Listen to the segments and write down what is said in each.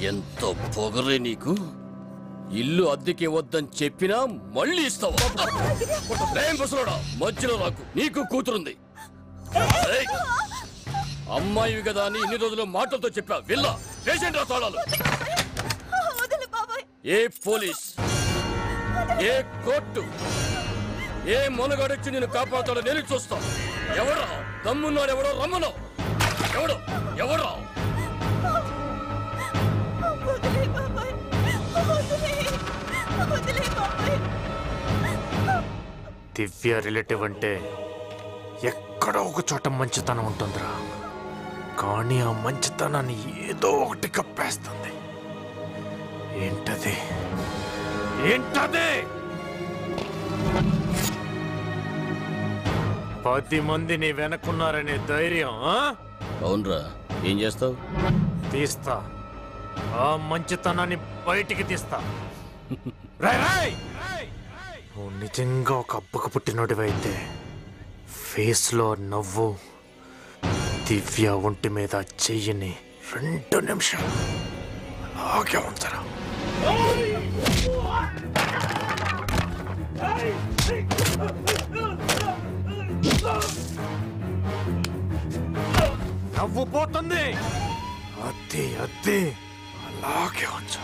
ఎంత పొగరే నీకు? ఇల్లు అద్దెకి వద్దని చెప్పినా మళ్ళీ ఇస్తావా? మధ్యలో రాకు. నీకు కూతురుంది. ఏయ్! అమ్మాయివి కదా అని ఇన్ని రోజులు మాటలతో చెప్పా. వెళ్ళా. పేషెంట్ రా తాళాలు. ఏ పోలీస్? ఏ కోర్టు? ఏ మొనగాడొచ్చి నేను కాపాడతాడో నేను చూస్తా. ఎవరా దమ్మున్నాడు ఎవడో రమ్మను ఎవడు? ఎవరా దివ్య రిలేటివ్ అంటే ఎక్కడో ఒక చోట మంచితనం ఉంటుందిరా. కానీ ఆ మంచితనాన్ని ఏదో ఒకటి కప్పేస్తుంది. ఏంటది? ఏంటది? పది మంది నీ వెనకున్నారనే ధైర్యం? అవునరా. ఏం చేస్తావు? తీస్తా. ఆ మంచితనాన్ని బయటికి తీస్తా. నువ్వు నిజంగా ఒక అబ్బకు పుట్టినోడివైతే ఫేస్లో నవ్వు దివ్య ఒంటి మీద చెయ్యిని రెండు నిమిషాలు అలాగే ఉంచరా. నవ్వు పోతుంది. అద్దె అద్దె అలాగే ఉంచు.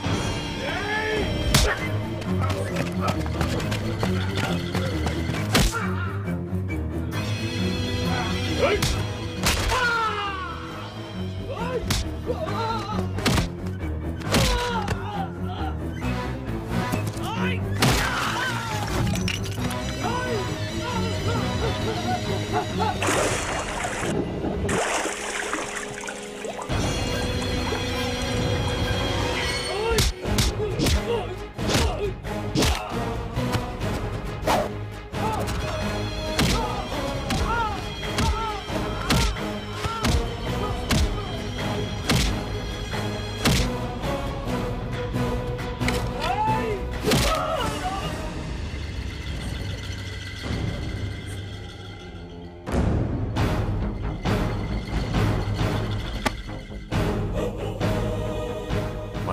Hey!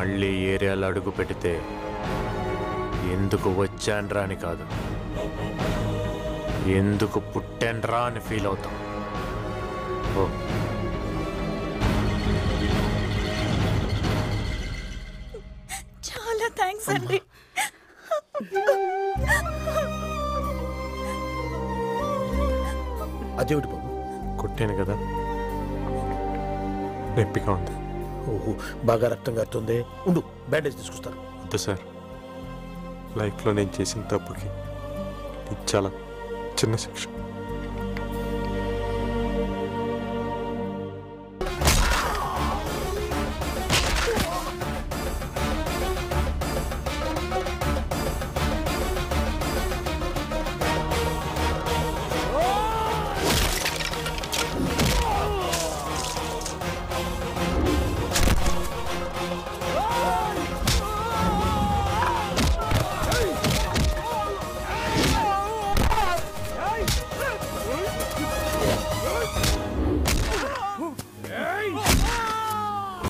మళ్ళీ ఏరియాలో అడుగు పెడితే ఎందుకు వచ్చాన్రా అని కాదు. ఎందుకు పుట్టాన్రా అని ఫీల్ అవుతాం. ఓ. చాలా థ్యాంక్స్ అండి. అదేమిటి బాబు? కొట్టాను కదా. నొప్పిగా ఉంది. ఓహో బాగా రక్తం కారుతుంది ఉండు బ్యాండేజ్ తీసుకొస్తాను. వద్దు సార్. లైఫ్లో నేను చేసిన తప్పుకి ఇది చాలా చిన్న శిక్ష.